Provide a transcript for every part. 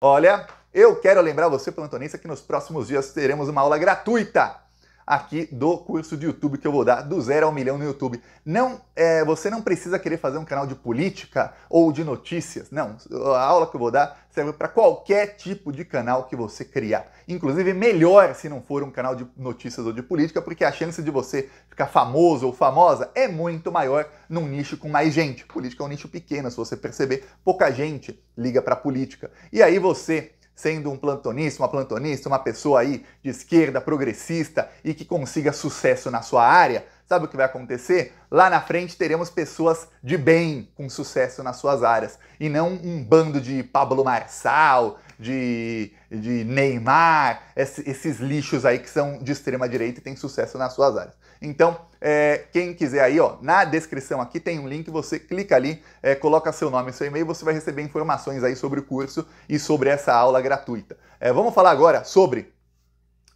Olha, eu quero lembrar você, plantonista, que nos próximos dias teremos uma aula gratuita aqui do curso de YouTube que eu vou dar do zero ao milhão no YouTube. Não, é, você não precisa querer fazer um canal de política ou de notícias. Não, a aula que eu vou dar serve para qualquer tipo de canal que você criar. Inclusive, melhor se não for um canal de notícias ou de política, porque a chance de você ficar famoso ou famosa é muito maior num nicho com mais gente. Política é um nicho pequeno, se você perceber, pouca gente liga para política. E aí você sendo um plantonista, uma plantonista, uma pessoa aí de esquerda, progressista e que consiga sucesso na sua área, sabe o que vai acontecer? Lá na frente teremos pessoas de bem com sucesso nas suas áreas e não um bando de Pablo Marçal, de, de Neymar, esses lixos aí que são de extrema direita e têm sucesso nas suas áreas. Então, é, quem quiser aí, ó, na descrição aqui tem um link, você clica ali, é, coloca seu nome e seu e-mail, você vai receber informações aí sobre o curso e sobre essa aula gratuita. É, vamos falar agora sobre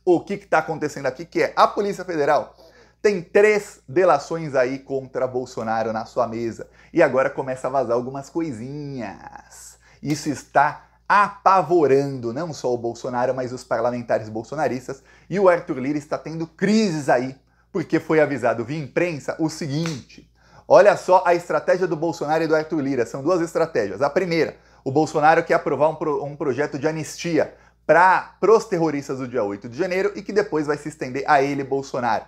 o que está acontecendo aqui, que é a Polícia Federal tem três delações aí contra Bolsonaro na sua mesa. E agora começa a vazar algumas coisinhas. Isso está apavorando não só o Bolsonaro, mas os parlamentares bolsonaristas. E o Arthur Lira está tendo crises aí porque foi avisado via imprensa o seguinte: olha só a estratégia do Bolsonaro e do Arthur Lira. São duas estratégias. A primeira, o Bolsonaro quer aprovar um, pro, um projeto de anistia para os terroristas do dia 8 de janeiro e que depois vai se estender a ele, Bolsonaro.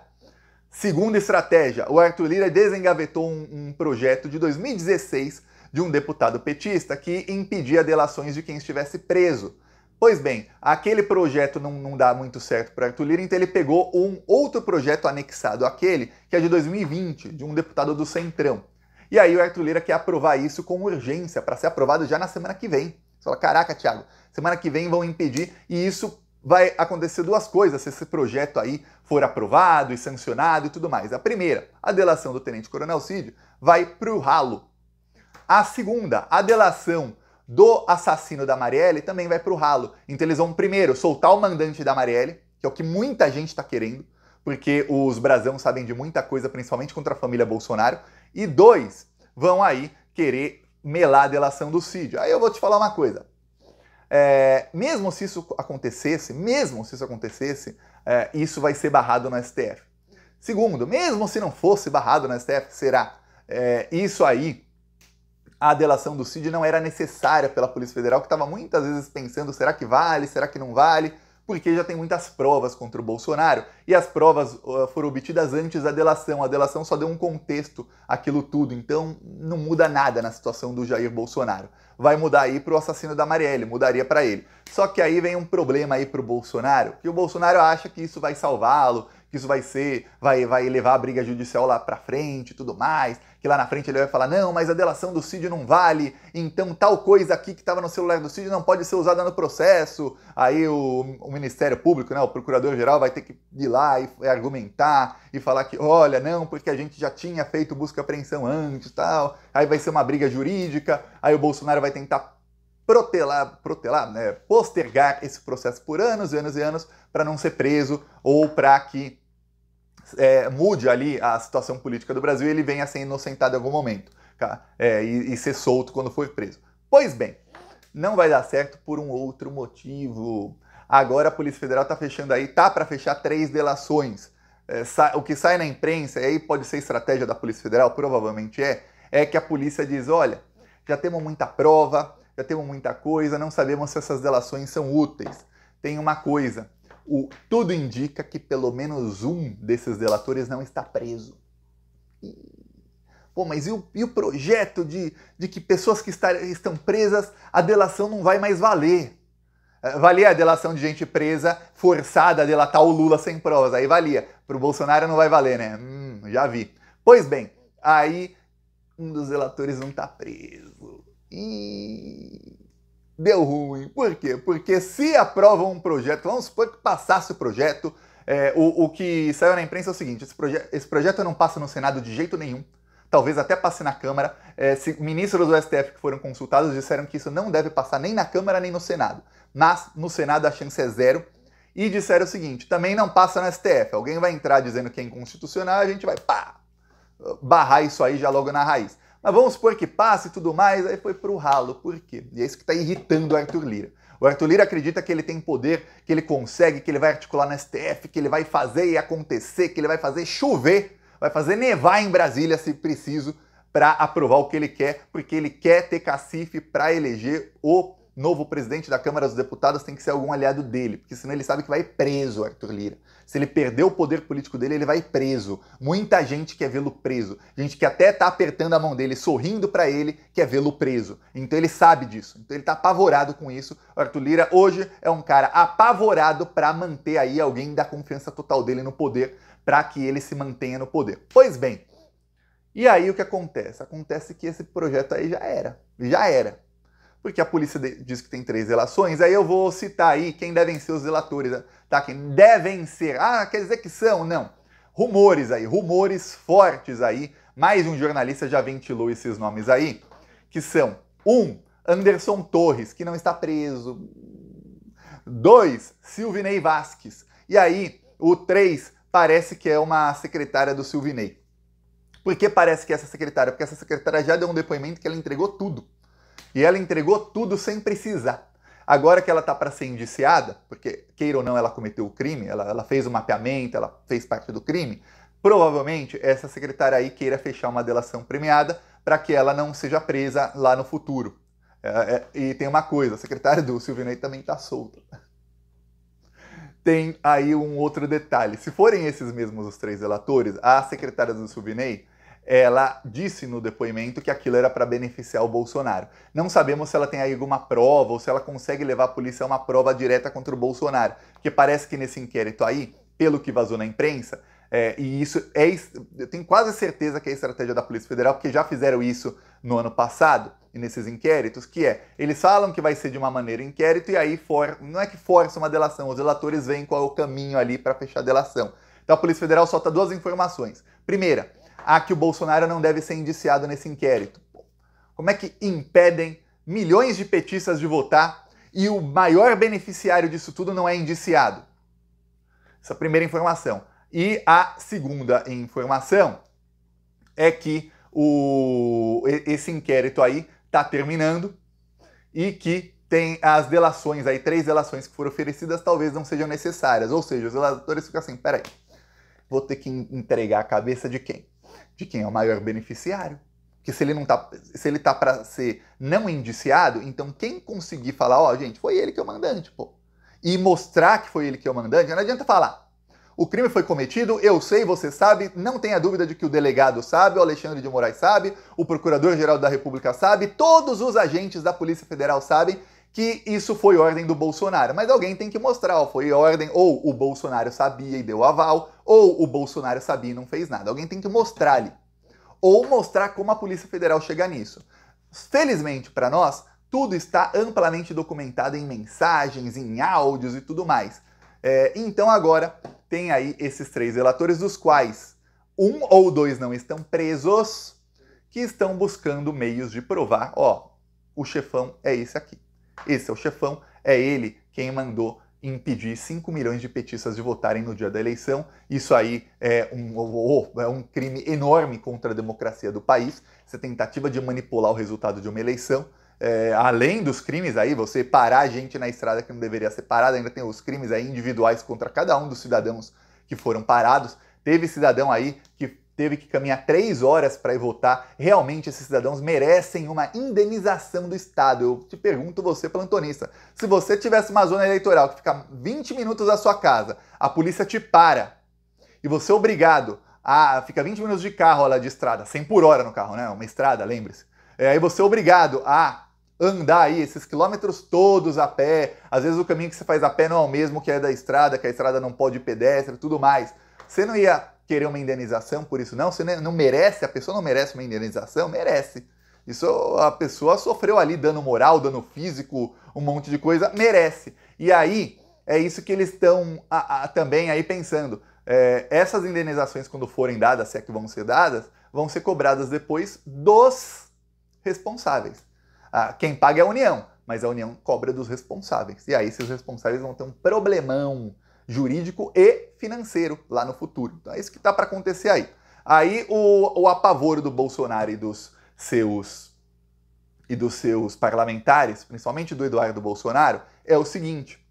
Segunda estratégia, o Arthur Lira desengavetou um, um projeto de 2016 de um deputado petista que impedia delações de quem estivesse preso. Pois bem, aquele projeto não, não dá muito certo para Arthur Lira, então ele pegou um outro projeto anexado àquele, que é de 2020, de um deputado do Centrão. E aí o Arthur Lira quer aprovar isso com urgência, para ser aprovado já na semana que vem. Você fala, caraca, Thiago, semana que vem vão impedir, e isso vai acontecer duas coisas se esse projeto aí for aprovado e sancionado e tudo mais. A primeira, a delação do Tenente Coronel Cid vai para o ralo. A segunda, a delação do assassino da Marielle também vai para o ralo. Então eles vão primeiro soltar o mandante da Marielle, que é o que muita gente está querendo, porque os brasão sabem de muita coisa, principalmente contra a família Bolsonaro. E dois, vão aí querer melar a delação do Cid. Aí eu vou te falar uma coisa. É, mesmo se isso acontecesse, mesmo se isso acontecesse, é, isso vai ser barrado no STF. Segundo, mesmo se não fosse barrado no STF, será? É, isso aí a delação do Cid não era necessária pela Polícia Federal, que estava muitas vezes pensando: será que vale, será que não vale? Porque já tem muitas provas contra o Bolsonaro e as provas uh, foram obtidas antes da delação. A delação só deu um contexto aquilo tudo, então não muda nada na situação do Jair Bolsonaro. Vai mudar aí para o assassino da Marielle, mudaria para ele. Só que aí vem um problema aí para o Bolsonaro, que o Bolsonaro acha que isso vai salvá-lo, que isso vai ser, vai, vai levar a briga judicial lá para frente e tudo mais que lá na frente ele vai falar: não, mas a delação do Cid não vale, então tal coisa aqui que estava no celular do Cid não pode ser usada no processo. Aí o, o Ministério Público, né, o Procurador-Geral, vai ter que ir lá e, e, argumentar e falar que, olha, não, porque a gente já tinha feito busca e apreensão antes tal. Aí vai ser uma briga jurídica, aí o Bolsonaro vai tentar protelar, protelar, né, postergar esse processo por anos e anos e anos para não ser preso ou para que é, mude ali a situação política do Brasil e ele venha a ser inocentado em algum momento tá? é, e, e ser solto quando for preso. Pois bem, não vai dar certo por um outro motivo. Agora a Polícia Federal está fechando aí, tá para fechar três delações. É, o que sai na imprensa, e aí pode ser estratégia da Polícia Federal, provavelmente é, é que a polícia diz: olha, já temos muita prova, já temos muita coisa, não sabemos se essas delações são úteis. Tem uma coisa, o, tudo indica que pelo menos um desses delatores não está preso. Pô, mas e o, e o projeto de, de que pessoas que está, estão presas, a delação não vai mais valer? É, valia a delação de gente presa, forçada a delatar o Lula sem provas. Aí valia. Para o Bolsonaro não vai valer, né? Hum, já vi. Pois bem, aí um dos delatores não está preso. E deu ruim. Por quê? Porque se aprovam um projeto, vamos supor que passasse o projeto, é, o, o, que saiu na imprensa é o seguinte: esse, proje esse, projeto não passa no Senado de jeito nenhum, talvez até passe na Câmara. É, ministros do STF que foram consultados disseram que isso não deve passar nem na Câmara nem no Senado, mas no Senado a chance é zero. E disseram o seguinte: também não passa no STF. Alguém vai entrar dizendo que é inconstitucional, a gente vai pá, barrar isso aí já logo na raiz. Mas vamos supor que passe e tudo mais, aí foi pro ralo. Por quê? E é isso que está irritando o Arthur Lira. O Arthur Lira acredita que ele tem poder, que ele consegue, que ele vai articular no STF, que ele vai fazer e acontecer, que ele vai fazer chover, vai fazer nevar em Brasília se preciso para aprovar o que ele quer, porque ele quer ter cacife para eleger o novo presidente da Câmara dos Deputados tem que ser algum aliado dele, porque senão ele sabe que vai preso, Arthur Lira. Se ele perder o poder político dele, ele vai preso. Muita gente quer vê-lo preso. Gente que até tá apertando a mão dele, sorrindo para ele, quer vê-lo preso. Então ele sabe disso. Então ele tá apavorado com isso. O Arthur Lira hoje é um cara apavorado para manter aí alguém da confiança total dele no poder, para que ele se mantenha no poder. Pois bem, e aí o que acontece? Acontece que esse projeto aí já era. Já era porque a polícia diz que tem três delações, aí eu vou citar aí quem devem ser os delatores, tá? Quem devem ser. Ah, quer dizer que são? Não. Rumores aí, rumores fortes aí. Mais um jornalista já ventilou esses nomes aí, que são um, Anderson Torres, que não está preso. Dois, Silvinei Vasques. E aí, o três parece que é uma secretária do Silvinei. Por que parece que é essa secretária? Porque essa secretária já deu um depoimento que ela entregou tudo. E ela entregou tudo sem precisar. Agora que ela está para ser indiciada, porque queira ou não ela cometeu o crime, ela, ela fez o mapeamento, ela fez parte do crime, provavelmente essa secretária aí queira fechar uma delação premiada para que ela não seja presa lá no futuro. É, é, e tem uma coisa, a secretária do Silvinei também está solta. Tem aí um outro detalhe. Se forem esses mesmos os três delatores, a secretária do Silvinei ela disse no depoimento que aquilo era para beneficiar o Bolsonaro. Não sabemos se ela tem aí alguma prova ou se ela consegue levar a polícia a uma prova direta contra o Bolsonaro, porque parece que nesse inquérito aí, pelo que vazou na imprensa, é, e isso é, eu tenho quase certeza que é a estratégia da Polícia Federal, porque já fizeram isso no ano passado, e nesses inquéritos, que é, eles falam que vai ser de uma maneira inquérito, e aí for, não é que força uma delação, os delatores veem qual é o caminho ali para fechar a delação. Então a Polícia Federal solta duas informações. Primeira, a que o Bolsonaro não deve ser indiciado nesse inquérito. Como é que impedem milhões de petistas de votar e o maior beneficiário disso tudo não é indiciado? Essa é a primeira informação. E a segunda informação é que o, esse inquérito aí está terminando e que tem as delações aí, três delações que foram oferecidas, talvez não sejam necessárias. Ou seja, os delatores ficam assim, peraí, vou ter que entregar a cabeça de quem? De quem é o maior beneficiário. Porque se ele não tá, se ele tá para ser não indiciado, então quem conseguir falar, ó, oh, gente, foi ele que é o mandante, pô. E mostrar que foi ele que é o mandante, não adianta falar. O crime foi cometido, eu sei, você sabe, não tenha dúvida de que o delegado sabe, o Alexandre de Moraes sabe, o Procurador-Geral da República sabe, todos os agentes da Polícia Federal sabem que isso foi ordem do Bolsonaro. Mas alguém tem que mostrar, ó, foi ordem, ou o Bolsonaro sabia e deu aval, ou o Bolsonaro sabia e não fez nada. Alguém tem que mostrar ali. Ou mostrar como a Polícia Federal chega nisso. Felizmente para nós, tudo está amplamente documentado em mensagens, em áudios e tudo mais. É, então agora tem aí esses três relatores, dos quais um ou dois não estão presos, que estão buscando meios de provar, ó, o chefão é esse aqui. Esse é o chefão, é ele quem mandou impedir 5 milhões de petistas de votarem no dia da eleição. Isso aí é um, é um crime enorme contra a democracia do país, essa tentativa de manipular o resultado de uma eleição. É, além dos crimes aí, você parar a gente na estrada que não deveria ser parada, ainda tem os crimes aí individuais contra cada um dos cidadãos que foram parados. Teve cidadão aí que teve que caminhar três horas para ir votar. Realmente esses cidadãos merecem uma indenização do Estado. Eu te pergunto, você, plantonista, se você tivesse uma zona eleitoral que fica 20 minutos da sua casa, a polícia te para e você é obrigado a ficar 20 minutos de carro lá de estrada, 100 por hora no carro, né? Uma estrada, lembre-se. É, aí você é obrigado a andar aí esses quilômetros todos a pé. Às vezes o caminho que você faz a pé não é o mesmo que é da estrada, que a estrada não pode pedestre, tudo mais. Você não ia querer uma indenização por isso, não. Você não merece, a pessoa não merece uma indenização? Merece. Isso a pessoa sofreu ali dano moral, dano físico, um monte de coisa, merece. E aí é isso que eles estão também aí pensando. É, essas indenizações, quando forem dadas, se é que vão ser dadas, vão ser cobradas depois dos responsáveis. Ah, quem paga é a União, mas a União cobra dos responsáveis. E aí esses responsáveis vão ter um problemão jurídico e financeiro lá no futuro. Então é isso que está para acontecer aí. Aí o, o apavoro do Bolsonaro e dos seus e dos seus parlamentares, principalmente do Eduardo Bolsonaro, é o seguinte: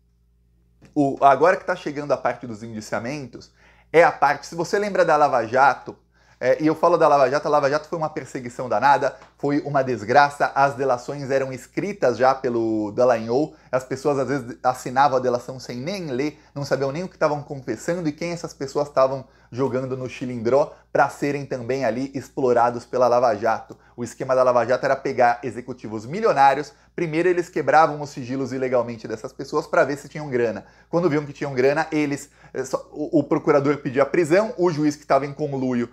o, agora que está chegando a parte dos indiciamentos, é a parte. Se você lembra da Lava Jato, é, e eu falo da Lava Jato, a Lava Jato foi uma perseguição danada, foi uma desgraça, as delações eram escritas já pelo Dallagnol, as pessoas às vezes assinavam a delação sem nem ler, não sabiam nem o que estavam confessando e quem essas pessoas estavam jogando no chilindró para serem também ali explorados pela Lava Jato. O esquema da Lava Jato era pegar executivos milionários, primeiro eles quebravam os sigilos ilegalmente dessas pessoas para ver se tinham grana. Quando viam que tinham grana, eles eh, o procurador pedia prisão, o juiz que estava em conluio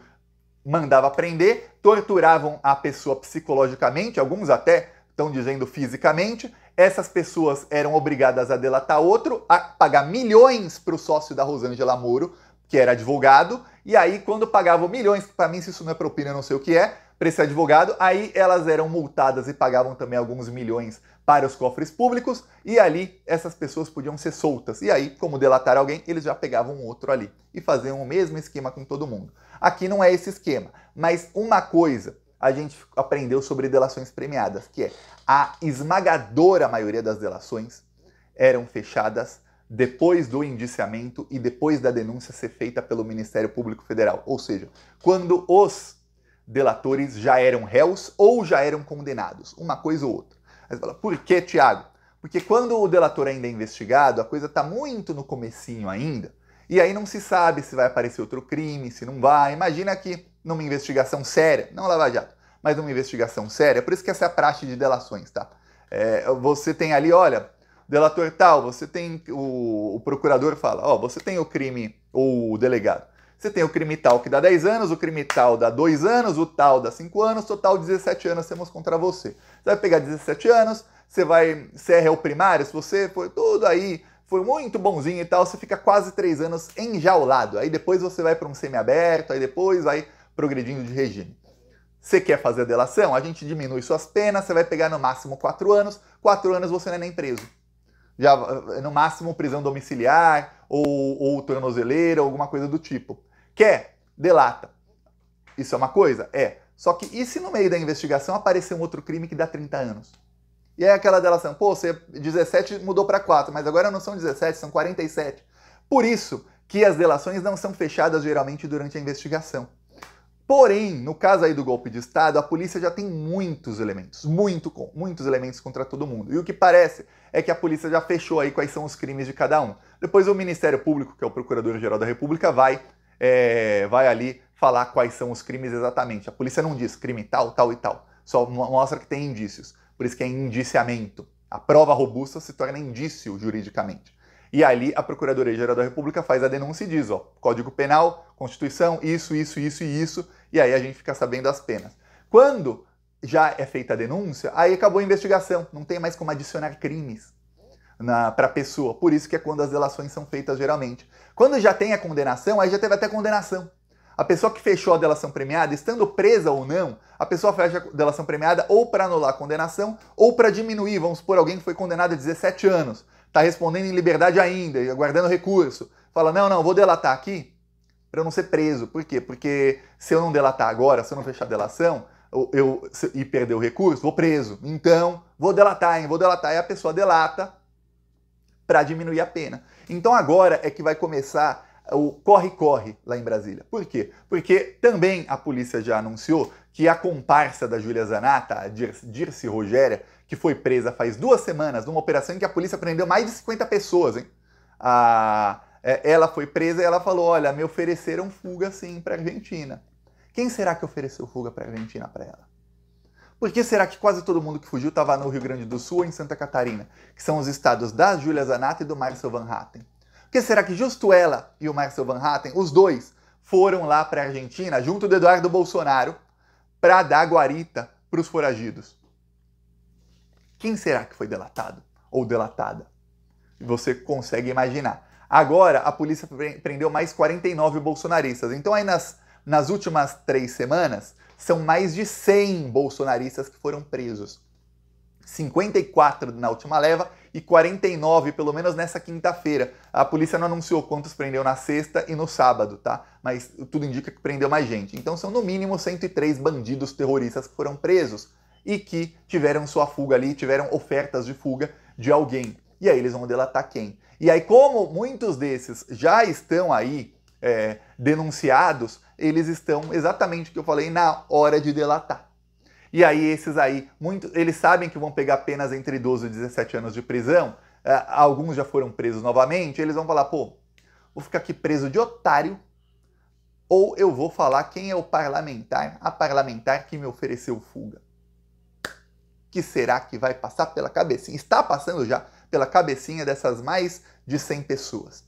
mandava prender, torturavam a pessoa psicologicamente, alguns até estão dizendo fisicamente. Essas pessoas eram obrigadas a delatar outro, a pagar milhões para o sócio da Rosângela Moro, que era advogado, e aí quando pagavam milhões, para mim se isso não é propina, não sei o que é, para esse advogado, aí elas eram multadas e pagavam também alguns milhões para os cofres públicos, e ali essas pessoas podiam ser soltas. E aí, como delatar alguém, eles já pegavam outro ali e faziam o mesmo esquema com todo mundo. Aqui não é esse esquema, mas uma coisa a gente aprendeu sobre delações premiadas, que é a esmagadora maioria das delações eram fechadas depois do indiciamento e depois da denúncia ser feita pelo Ministério Público Federal. Ou seja, quando os delatores já eram réus ou já eram condenados, uma coisa ou outra. Aí você fala, por que, Tiago? Porque quando o delator ainda é investigado, a coisa está muito no comecinho ainda, e aí não se sabe se vai aparecer outro crime, se não vai. Imagina que numa investigação séria, não Lava Jato, mas numa investigação séria, por isso que essa é a praxe de delações, tá? É, você tem ali, olha, delator tal, você tem, o, o procurador fala, ó, você tem o crime, ou o delegado, você tem o crime tal que dá 10 anos, o crime tal dá 2 anos, o tal dá 5 anos, total 17 anos temos contra você. Você vai pegar 17 anos, você vai ser réu primário, se você foi tudo aí, foi muito bonzinho e tal, você fica quase 3 anos enjaulado. Aí depois você vai para um semiaberto, aí depois vai progredindo de regime. Você quer fazer a delação? A gente diminui suas penas, você vai pegar no máximo 4 anos, 4 anos você não é nem preso. Já, no máximo prisão domiciliar ou, ou tornozeleira, alguma coisa do tipo. Quer? Delata. Isso é uma coisa? É. Só que e se no meio da investigação aparecer um outro crime que dá 30 anos? E aí aquela delação, pô, você 17 mudou para 4, mas agora não são 17, são 47. Por isso que as delações não são fechadas geralmente durante a investigação. Porém, no caso aí do golpe de Estado, a polícia já tem muitos elementos, muito, muitos elementos contra todo mundo. E o que parece é que a polícia já fechou aí quais são os crimes de cada um. Depois o Ministério Público, que é o Procurador-Geral da República, vai é, vai ali falar quais são os crimes exatamente. A polícia não diz crime tal, tal e tal. Só mostra que tem indícios. Por isso que é indiciamento. A prova robusta se torna indício juridicamente. E ali a Procuradoria-Geral da República faz a denúncia e diz, ó, Código Penal, Constituição, isso, isso, isso e isso, e aí a gente fica sabendo as penas. Quando já é feita a denúncia, aí acabou a investigação, não tem mais como adicionar crimes para a pessoa. Por isso que é quando as delações são feitas geralmente. Quando já tem a condenação, aí já teve até condenação. A pessoa que fechou a delação premiada, estando presa ou não, a pessoa fecha a delação premiada ou para anular a condenação ou para diminuir. Vamos supor alguém que foi condenado a 17 anos, está respondendo em liberdade ainda, aguardando recurso. Fala: não, não, vou delatar aqui para eu não ser preso. Por quê? Porque se eu não delatar agora, se eu não fechar a delação, eu, eu, e perder o recurso, vou preso. Então, vou delatar, hein? Vou delatar. E a pessoa delata para diminuir a pena. Então agora é que vai começar o corre-corre lá em Brasília. Por quê? Porque também a polícia já anunciou que a comparsa da Júlia Zanata, a Dirce Rogéria, que foi presa faz duas semanas numa operação em que a polícia prendeu mais de 50 pessoas, hein? A, é, ela foi presa e ela falou: olha, me ofereceram fuga sim para Argentina. Quem será que ofereceu fuga para Argentina para ela? Por que será que quase todo mundo que fugiu estava no Rio Grande do Sul ou em Santa Catarina, que são os estados da Júlia Zanata e do Marcel Van Hatten? Que será que justo ela e o Marcel Van Hatten, os dois, foram lá para a Argentina, junto do Eduardo Bolsonaro, para dar guarita para os foragidos? Quem será que foi delatado ou delatada? Você consegue imaginar. Agora, a polícia prendeu mais 49 bolsonaristas. Então, aí nas, nas últimas três semanas, são mais de 100 bolsonaristas que foram presos. 54 na última leva e 49, pelo menos nessa quinta-feira. A polícia não anunciou quantos prendeu na sexta e no sábado, tá? Mas tudo indica que prendeu mais gente. Então são no mínimo 103 bandidos terroristas que foram presos e que tiveram sua fuga ali, tiveram ofertas de fuga de alguém. E aí eles vão delatar quem? E aí, como muitos desses já estão aí é, denunciados, eles estão exatamente o que eu falei na hora de delatar. E aí esses aí, muito, eles sabem que vão pegar penas entre 12 e 17 anos de prisão, é, alguns já foram presos novamente, eles vão falar, pô, vou ficar aqui preso de otário, ou eu vou falar quem é o parlamentar, a parlamentar que me ofereceu fuga. Que será que vai passar pela cabecinha? Está passando já pela cabecinha dessas mais de 100 pessoas.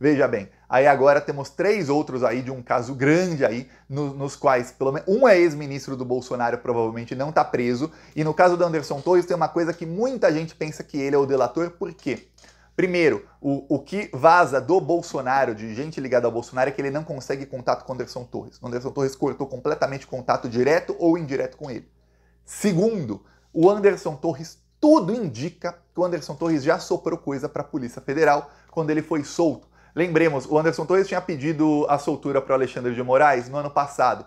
Veja bem, aí agora temos três outros aí de um caso grande aí, no, nos quais, pelo menos, um é ex-ministro do Bolsonaro, provavelmente não está preso, e no caso do Anderson Torres tem uma coisa que muita gente pensa que ele é o delator, por quê? Primeiro, o, o que vaza do Bolsonaro, de gente ligada ao Bolsonaro, é que ele não consegue contato com Anderson Torres. O Anderson Torres cortou completamente contato direto ou indireto com ele. Segundo, o Anderson Torres, tudo indica que o Anderson Torres já soprou coisa para a Polícia Federal quando ele foi solto. Lembremos, o Anderson Torres tinha pedido a soltura para o Alexandre de Moraes no ano passado.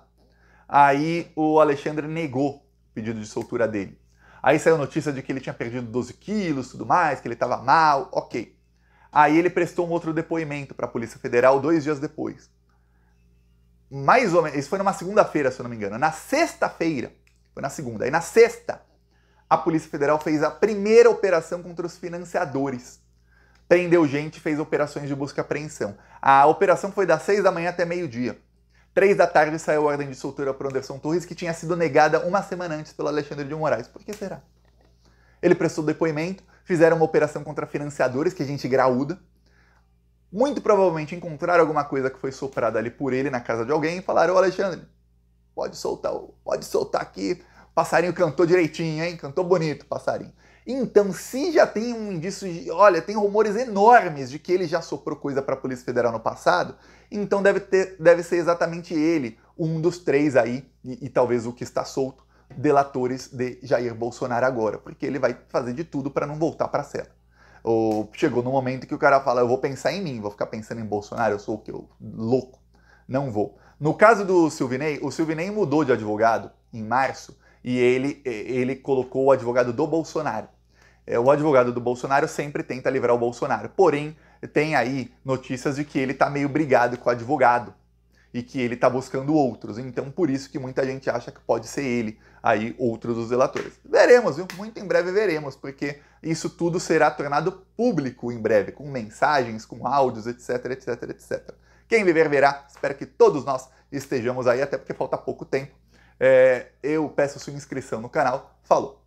Aí o Alexandre negou o pedido de soltura dele. Aí saiu notícia de que ele tinha perdido 12 quilos, tudo mais, que ele estava mal, ok. Aí ele prestou um outro depoimento para a Polícia Federal dois dias depois. Mais ou menos, isso foi numa segunda-feira, se eu não me engano. Na sexta-feira, foi na segunda. Aí na sexta, a Polícia Federal fez a primeira operação contra os financiadores prendeu gente e fez operações de busca e apreensão. A operação foi das 6 da manhã até meio-dia. Três da tarde saiu a ordem de soltura para Anderson Torres, que tinha sido negada uma semana antes pelo Alexandre de Moraes. Por que será? Ele prestou depoimento, fizeram uma operação contra financiadores, que é gente graúda. Muito provavelmente encontraram alguma coisa que foi soprada ali por ele na casa de alguém e falaram: Ô Alexandre, pode soltar, pode soltar aqui. Passarinho cantou direitinho, hein? Cantou bonito, passarinho. Então, se já tem um indício de. Olha, tem rumores enormes de que ele já soprou coisa para a Polícia Federal no passado, então deve, ter, deve ser exatamente ele, um dos três aí, e, e talvez o que está solto, delatores de Jair Bolsonaro agora, porque ele vai fazer de tudo para não voltar para a cela. Ou chegou no momento que o cara fala: eu vou pensar em mim, vou ficar pensando em Bolsonaro, eu sou o que? Eu, louco. Não vou. No caso do Silvinei, o Silvinei mudou de advogado em março e ele, ele colocou o advogado do Bolsonaro o advogado do Bolsonaro sempre tenta livrar o Bolsonaro. Porém, tem aí notícias de que ele está meio brigado com o advogado e que ele está buscando outros. Então, por isso que muita gente acha que pode ser ele aí outro dos delatores. Veremos, viu? Muito em breve veremos, porque isso tudo será tornado público em breve, com mensagens, com áudios, etc, etc, etc. Quem viver verá. Espero que todos nós estejamos aí, até porque falta pouco tempo. É, eu peço sua inscrição no canal. Falou!